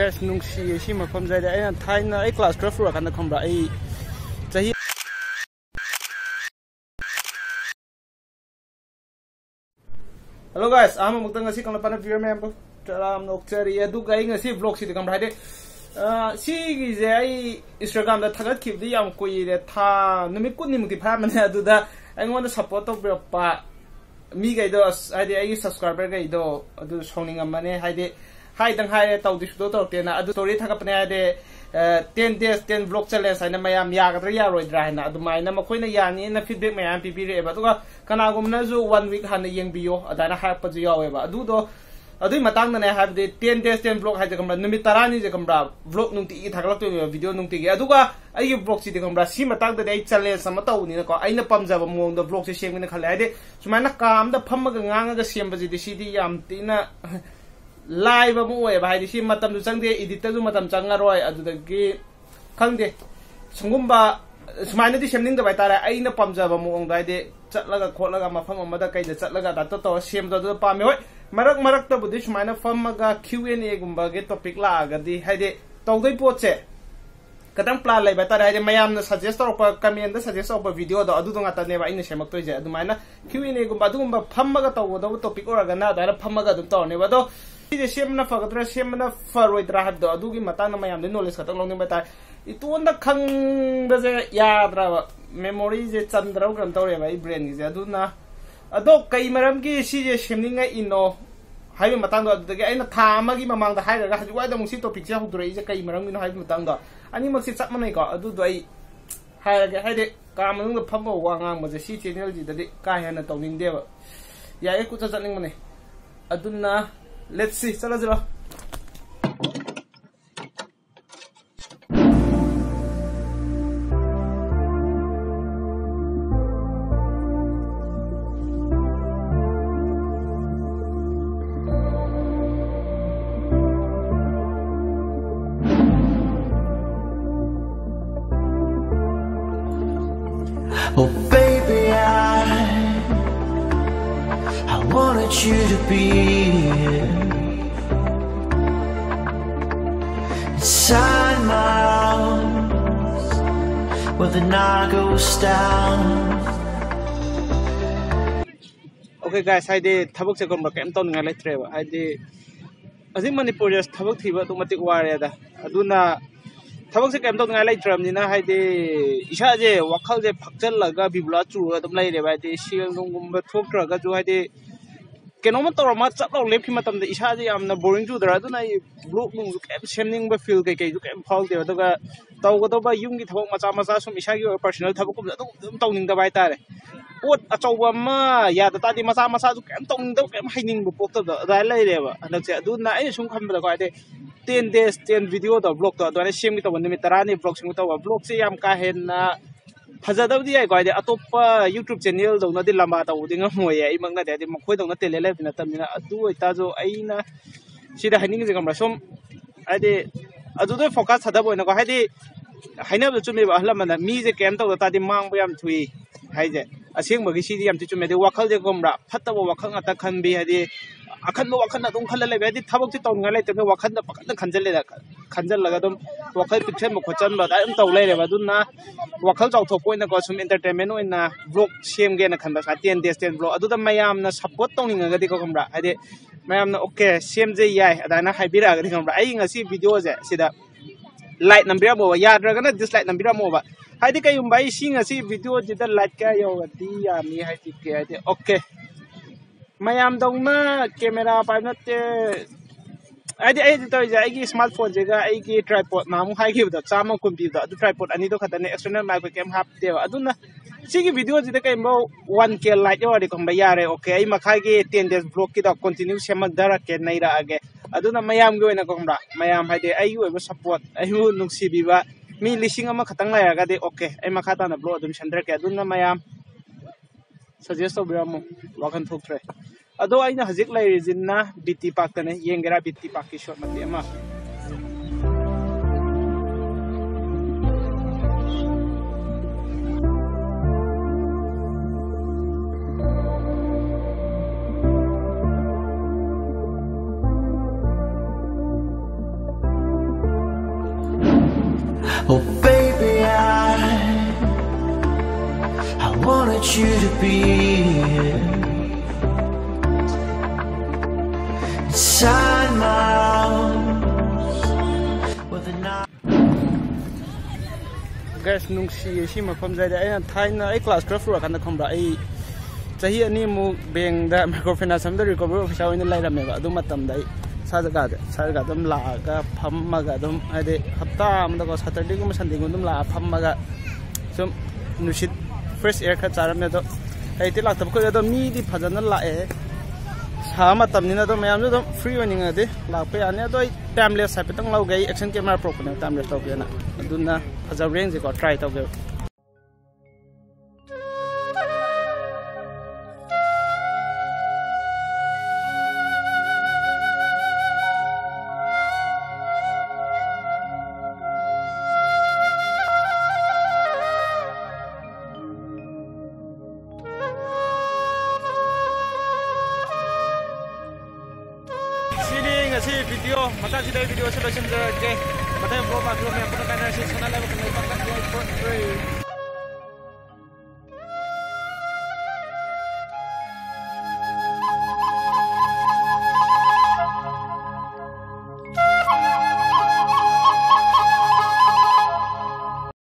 guys nungsi si mafam zai da ai thaina ai class 12 ra kan khambra ai chahi Hello guys, I'm mukta ngasi kang lapana viewer member. Salam nok chari adu gai ngasi vlog si kam bhai de. si gi je Instagram da thagat khip di yam koi re tha numit kun nim ki pha man adu da. Ai ngon support to bro pa. Mi gai do ai ai subscriber gai do adu soning amane hai de hai dang hai tàu đi xuống tàu tiền na adu story thằng ne này để 10 days 10 vlog challenge haina mayam yagadra yaroidra rồi adumaina rồi yani na feedback mayam pipire ba tuga kanagumna ju one week hana yengbiyo adana gì ju yawe ba adu do adui matang na ha de 10 days 10 vlog haja kamra numi tarani je kamra vlog nung ti thaklak tôi video nung ti ge aduga ai vlog si de kamra si matang da ai challenge sama taw ni ko aina ba, mong da vlog se khai ni khale ade sumaina kam da phamma ga ngang ga sem ba ji de si di yam tina na. ꯂꯥꯏꯕ ꯑꯃ ꯑꯣꯏꯌꯦꯕ ꯍꯥꯏꯗꯤ ꯁꯤ ꯃꯇꯝꯁꯨ ꯆꯪꯗꯦ ꯏꯗꯤꯠꯇꯁꯨ ꯃꯇꯝ ꯆꯪꯉꯔꯣꯏ ꯑꯗꯨꯗꯒꯤ ꯈꯪꯗꯦ ꯁꯨꯒꯨꯝꯕ ꯁꯨꯃꯥꯏꯅꯗꯤ ꯁꯦꯝꯅꯤꯡꯗꯕ ꯍꯥꯏꯇꯥꯔꯦ ꯑꯩꯅ ꯄꯥꯝꯖꯕ ꯃꯑꯣꯡꯗꯣ ꯍꯥꯏꯗꯤ ꯆꯠꯂꯒ ꯈꯣꯠꯂꯒ ꯃꯐꯝ ꯑꯃꯗ ꯀꯩꯗ ꯆꯠꯂꯒ ꯗꯥꯛꯇ ꯇꯧꯔ ꯁꯦꯝꯕꯗꯣ ꯑꯗꯨꯗ ꯄꯥꯝꯃꯦ ꯍꯣꯏ ꯃꯔꯛ ꯃꯔꯛꯇꯕꯨꯗꯤ ꯁꯨꯃꯥꯏꯅ ꯐꯝꯃꯒ ꯀ꯭ꯌꯨ ꯑꯦꯟ ꯑꯦꯒꯨꯝꯕꯒꯤ ꯇꯣꯄꯤꯛ ꯂꯥꯛꯑꯒꯗꯤ ꯍꯥꯏꯗꯤ ꯇꯧꯗꯣꯏ ꯄꯣꯠꯁꯦ ꯈꯤꯇꯪ प्लान ꯂꯩꯕ ꯍꯥꯏꯇꯥꯔꯦ ꯍꯥꯏꯗꯤ ꯃꯌꯥꯝꯅ ꯁꯖꯦꯁ ꯇꯧꯔꯛꯄ ꯀꯃꯦꯟꯗ ꯁꯖꯦꯁ ꯇꯧꯔꯛꯄ ꯚꯤꯗꯤꯑꯣꯗꯣ ꯑꯗꯨꯗꯣ ꯉꯥꯛꯇꯅꯦꯕ ꯑꯩꯅ ꯁꯦꯝꯃꯛꯇꯣꯏꯁꯦ ꯑꯗꯨꯃꯥꯏꯅ ꯀ꯭ꯌꯨ ꯑꯦꯟ ꯑꯦꯒꯨꯝꯕ ꯑꯗꯨꯒꯨꯝꯕ ꯐꯝꯃꯒ ꯇꯧꯒꯗꯧꯕ ꯇꯣꯄꯤꯛ ꯑꯣꯏꯔꯒꯅ ꯑꯗꯨꯃꯥꯏꯅ ꯐꯝꯃꯒ ꯑꯗꯨꯝ ꯇꯧꯔꯅꯦꯕ ꯑꯗꯣ video da adu nga ta ne ba ina semak to je adu maina Q&A gumba adu gumba famaga taw da topic ora ga na da famaga du to ne ba do ꯁꯤꯁꯦ ꯁꯦꯝꯕꯅ ꯐꯒꯗ꯭ꯔꯥ ꯁꯦꯝꯕꯅ ꯐꯔꯣꯏꯗ꯭ꯔꯥ ꯍꯥꯏꯕꯗꯣ ꯑꯗꯨꯒꯤ ꯃꯇꯥꯡꯗ ꯃꯌꯥꯝꯗ ꯅꯣꯂꯦꯖ ꯈꯛꯇꯪ ꯂꯧꯅꯤꯡꯕ ꯍꯥꯏꯇꯥꯔꯦ ꯏꯇꯣꯟꯗ ꯈꯪꯕꯁꯦ ꯌꯥꯗ꯭ꯔꯕ ꯃꯦꯃꯣꯔꯤꯁꯦ ꯆꯟꯗ꯭ꯔꯕ ꯀꯩꯅꯣ ꯇꯧꯔꯦꯕ ꯑꯩ ꯕ꯭ꯔꯦꯟꯒꯤꯁꯦ ꯑꯗꯨꯅ ꯑꯗꯣ ꯀꯩ ꯃꯔꯝꯒꯤ ꯁꯤꯁꯦ ꯁꯦꯝꯅꯤꯡꯉꯛꯏꯅꯣ ꯍꯥꯏꯕ ꯃꯇꯥꯡꯗꯣ ꯑꯗꯨꯗꯒꯤ ꯑꯩꯅ ꯊꯥ ꯑꯃꯒꯤ ꯃꯃꯥꯡꯗ ꯍꯥꯏꯔꯒ ꯍꯧꯖꯤꯛ ꯋꯥꯏꯗ ꯑꯃꯨꯛ ꯁꯤ ꯇꯣꯄꯤꯛꯁꯦ ꯍꯧꯗꯣꯔꯛꯏꯁꯦ ꯀꯩ ꯃꯔꯝꯒꯤꯅꯣ ꯍꯥꯏꯕ ꯃꯇꯥꯡꯗꯣ ꯑꯅꯤꯃꯛꯁꯦ ꯆꯞ ꯃꯥꯟꯅꯩꯀꯣ ꯑꯗꯨꯗꯣ ꯑꯩ ꯍꯥꯏꯔꯒꯦ ꯍꯥꯏꯗꯤ ꯀꯥ ꯃꯅꯨꯡꯗ ꯐꯝꯕ ꯋꯥ ꯉꯥꯡꯕꯁꯦ ꯁꯤ ꯆꯦꯅꯦꯜꯁꯤꯗꯗꯤ ꯀꯥ ꯍꯦꯟꯅ ꯇꯧꯅꯤꯡꯗꯦꯕ ꯌꯥꯏꯌꯦ ꯀꯨꯠꯆ ꯆꯠꯅꯤꯡꯕꯅꯦ ꯑꯗꯨꯅ Let's see. Chala zara. Oh. want you to be here. Inside my arms Where the night goes down. Okay guys, ID thabak se kon bakem ton ngalai treba ID Azim Manipur just thabak thiba tu matik ware da aduna thabak se kem ton ngalai tram ni na ID isha je wakhal je phakchal laga bibla chu ga tum lai re ba ID shigang gum gum ba thok tra ga ju ID ꯀꯩꯅꯣꯝꯃ ꯇꯧꯔ ꯃꯥ ꯆꯞ ꯂꯥꯎ ꯂꯦꯞꯈꯤ ꯃꯇꯝꯗ ꯏꯁꯥꯁꯦ ꯌꯥꯝꯅ ꯕꯣꯔꯤꯡ ꯆꯨꯗ꯭ꯔꯥ ꯑꯗꯨꯅ ꯑꯩ ꯕ꯭ꯂꯣꯛ ꯅꯨꯡꯁꯨ ꯀꯩꯝ ꯁꯦꯝꯅꯤꯡꯕ ꯐꯤꯜ ꯀꯩꯀꯩꯁꯨ ꯀꯩꯝ ꯐꯥꯎꯗꯦꯕ ꯑꯗꯨꯒ ꯇꯧꯒꯗꯧꯕ ꯌꯨꯝꯒꯤ ꯊꯕꯛ ꯃꯆꯥ ꯃꯆꯥ ꯁꯨꯝ ꯏꯁꯥꯒꯤ ꯑꯣꯏꯕ ꯄꯥꯔꯁꯣꯅꯦꯜ ꯊꯕꯛꯀꯨꯝꯕ ꯑꯗꯨꯝ ꯑꯗꯨꯝ ꯇꯧꯅꯤꯡꯗꯕ ꯍꯥꯏꯇꯥꯔꯦ ꯄꯣꯠ ꯑꯆꯧꯕ ꯑꯃ ꯌꯥꯗ ꯇꯥꯔꯗꯤ ꯃꯆꯥ ꯃꯆꯥꯁꯨ ꯀꯩꯝ ꯇꯧꯅꯤꯡꯗꯕ ꯀꯩꯝ ꯍꯩꯅꯤꯡꯕ ꯄꯣꯛꯇꯕꯗꯣ ꯑꯗꯨꯃꯥꯏꯅ ꯂꯩꯔꯦꯕ ꯍꯟꯗꯛꯁꯦ ꯑꯗꯨꯅ ꯑꯩꯅ ꯁꯨꯝ ꯈꯟꯕꯗꯀꯣ ꯍꯥꯏꯗꯤ ꯇꯦꯟ ꯗꯦꯖ ꯇꯦꯟ ꯚꯤꯗꯤꯑꯣꯗꯣ ꯕ꯭ꯂꯣꯛꯇꯣ ꯑꯗꯨꯃꯥꯏꯅ ꯁꯦꯝꯒꯦ ꯇꯧꯕ ꯅꯨꯃꯤꯠ ꯇꯔꯥꯅꯤ ꯕ꯭ꯂꯣꯛ ꯁꯦꯝꯒꯦ ꯇꯧꯕ ꯕ꯭ꯂꯣꯛꯁꯦ ꯌꯥꯝ ꯀꯥ ꯍꯦꯟꯅ ꯐꯖꯗꯕꯗꯤ ꯌꯥꯏꯀꯣ ꯍꯥꯏꯗꯤ ꯑꯇꯣꯞꯄ ꯌꯨꯇ꯭ꯌꯨꯕ ꯆꯦꯅꯦꯜꯗꯧꯅꯗꯤ ꯂꯝꯕꯥ ꯇꯧꯕꯗꯤ ꯉꯝꯃꯣꯏꯌꯦ ꯑꯩꯃꯛꯅꯗꯤ ꯍꯥꯏꯗꯤ ꯃꯈꯣꯏꯗꯧꯅ ꯇꯦꯂꯦꯟ ꯂꯩꯕꯗꯤ ꯅꯠꯇꯕꯅꯤꯅ ꯑꯗꯨ ꯑꯣꯏꯇꯥꯔꯁꯨ ꯑꯩꯅ ꯁꯤꯗ ꯍꯥꯏꯅꯤꯡꯉꯤꯁꯦ ꯈꯪꯕ꯭ꯔꯥ ꯁꯨꯝ ꯍꯥꯏꯗꯤ ꯑꯗꯨꯗ ꯐꯣꯀꯁ ꯊꯥꯗꯕ ꯑꯣꯏꯅꯀꯣ ꯍꯥꯏꯗꯤ ꯍꯥꯏꯅꯕꯗ ꯆꯨꯝꯃꯦꯕ ꯑꯍꯜ ꯂꯃꯟꯅ ꯃꯤꯁꯦ ꯀꯩꯝ ꯇꯧꯗ ꯇꯥꯔꯗꯤ ꯃꯥꯡꯕ ꯌꯥꯝ ꯊꯨꯏ ꯍꯥꯏꯁꯦ ꯑꯁꯦꯡꯕꯒꯤ ꯁꯤꯗꯤ ꯌꯥꯝ ꯆꯨꯝꯃꯦ ꯑꯗꯩ ꯋꯥꯈꯜꯁꯦ ꯈꯪꯕ꯭ꯔꯥ ꯐꯠꯇꯕ ꯋꯥꯈꯜ ꯉꯥꯛꯇ ꯈꯟꯕꯤ ꯍꯥꯏꯗꯤ ꯑꯈꯟꯕ ꯋꯥꯈꯜ ꯑꯗꯨꯝ ꯈꯜꯂ ꯂꯩꯕ ꯍꯥꯏꯗꯤ ꯊꯕꯛꯁꯦ ꯇꯧꯅꯤꯡꯉꯥꯏ ꯂꯩꯇꯕꯅꯤꯅ ꯋꯥꯈꯜꯗ ꯄꯥꯈꯠꯇ ꯈꯟꯖꯜꯂꯦꯗ अखन वखन अदुम खल ले बेदि थबक तौन लेते वखन पकन खंजल खंजल अदुम वखल पिक्चर खोचन अदुम तौ लेरे अदुना वखल चौथोप को सुम एंटरटेनमेंट ओइना ब्लॉग सेमगेना खनबा सा 10 डेज 10 ब्लॉग अदुदा मयामना सपोर्ट तौनिंगगदि को खमरा हादि मयामना ओके सेमजे याय अदाना हाइबिरागदि खमरा आई ngasi video je sida like nambira mo yadragana dislike nambira mo ba haidi kayum bai sing ngasi video jida like ka yo di ya mi haidi ke haidi okay mayam dongna camera pai natte adi ai to ja ai smartphone jega ai ki tripod na mu hai ki da chama kum pi da tripod ani do khata ne external mic cam hap te aduna sigi video ji da kai mo 1k like yo ri kom ba yare okay ai makhai ki 10 days vlog ki da continue semak dara ke nai ra age aduna mayam gi oina kom ra mayam hai de ai oi support ai hu nuksi bi ba mi lising ama khatang la ga de okay ai makha ta na vlog adum chandra ke aduna mayam suggest tꯧꯕꯤꯔꯝꯃꯨ ꯋꯥꯈꯜ ꯊꯣꯛꯇ꯭ꯔꯦ अदो आइना हजिक लैरिजिना BT park तने येंगरा BT park की shot Oh baby, I I wanted you to be Inside my guys nungsi si mafam zai da ai thaina ai class 12 ro kan da khomra ai chahi ani mu beng da microfinance am da recover officer oina lai ram ba adu matam dai sa jaga da sa jaga dum la ga pham ma ga dum ai de hafta am da ko saturday gu sunday gu dum la pham ma ga sum nusit fresh air kha charam ne do ai ti lak tab ko da mi di phajana la e साबना तो free होने लाप यानी अद टाइमलेस हाफेत लौगे action camera पुरने टाइमलेस तौगेना फजब रेंजेको ट्राई तौगे kasih video mata sudah video solution ke batanya pro pak belum yang penekan hasil sana level kembali pangkat 2.3